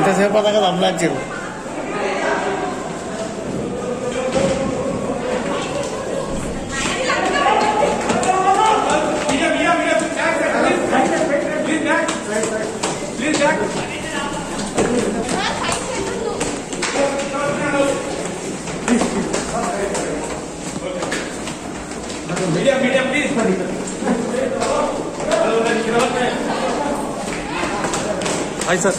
ఇంతసేపు అదా కదా అమ్లాచారు media media please hi sir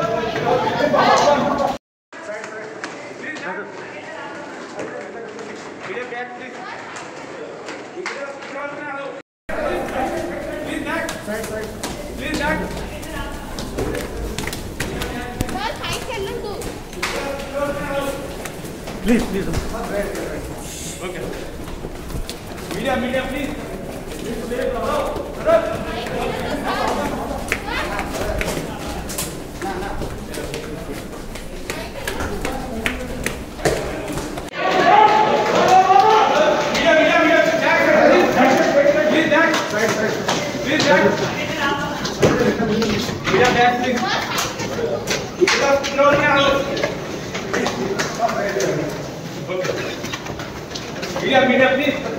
Please, please. Okay. Media, media, please. Please, please. Hello. Hello. Media, media, please.